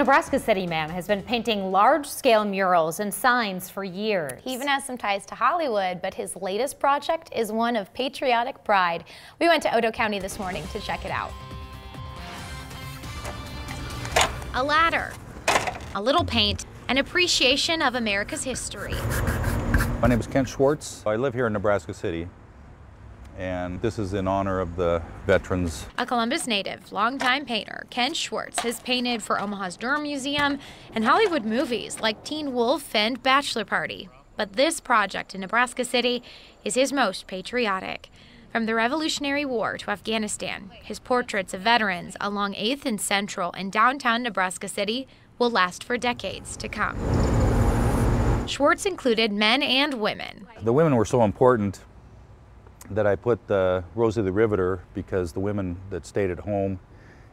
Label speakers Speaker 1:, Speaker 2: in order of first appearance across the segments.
Speaker 1: Nebraska City man has been painting large-scale murals and signs for years.
Speaker 2: He even has some ties to Hollywood, but his latest project is one of patriotic pride. We went to Otoe County this morning to check it out. A ladder, a little paint, an appreciation of America's history.
Speaker 3: My name is Kent Schwartz. I live here in Nebraska City and this is in honor of the veterans.
Speaker 2: A Columbus native, longtime painter, Ken Schwartz, has painted for Omaha's Durham Museum and Hollywood movies like Teen Wolf and Bachelor Party. But this project in Nebraska City is his most patriotic. From the Revolutionary War to Afghanistan, his portraits of veterans along 8th and Central in downtown Nebraska City will last for decades to come. Schwartz included men and women.
Speaker 3: The women were so important that I put the Rosie the Riveter because the women that stayed at home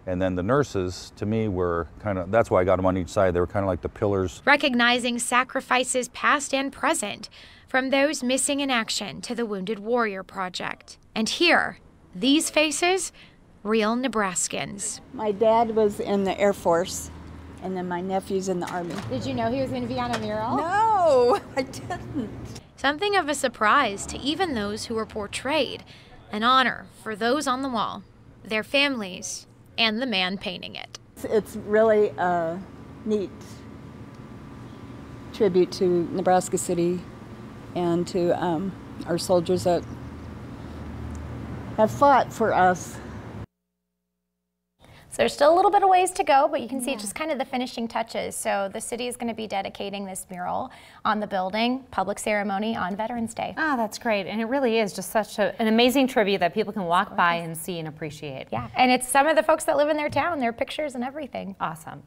Speaker 3: and then the nurses, to me, were kind of, that's why I got them on each side. They were kind of like the pillars.
Speaker 2: Recognizing sacrifices past and present, from those missing in action to the Wounded Warrior Project. And here, these faces, real Nebraskans.
Speaker 4: My dad was in the Air Force, and then my nephew's in the Army.
Speaker 2: Did you know he was going to be on a mural?
Speaker 4: No, I didn't.
Speaker 2: Something of a surprise to even those who were portrayed, an honor for those on the wall, their families, and the man painting it.
Speaker 4: It's really a neat tribute to Nebraska City and to um, our soldiers that have fought for us
Speaker 2: so there's still a little bit of ways to go, but you can see yeah. just kind of the finishing touches. So the city is going to be dedicating this mural on the building, public ceremony on Veterans Day.
Speaker 1: Oh, that's great. And it really is just such a, an amazing tribute that people can walk by and see and appreciate.
Speaker 2: Yeah, and it's some of the folks that live in their town, their pictures and everything.
Speaker 1: Awesome.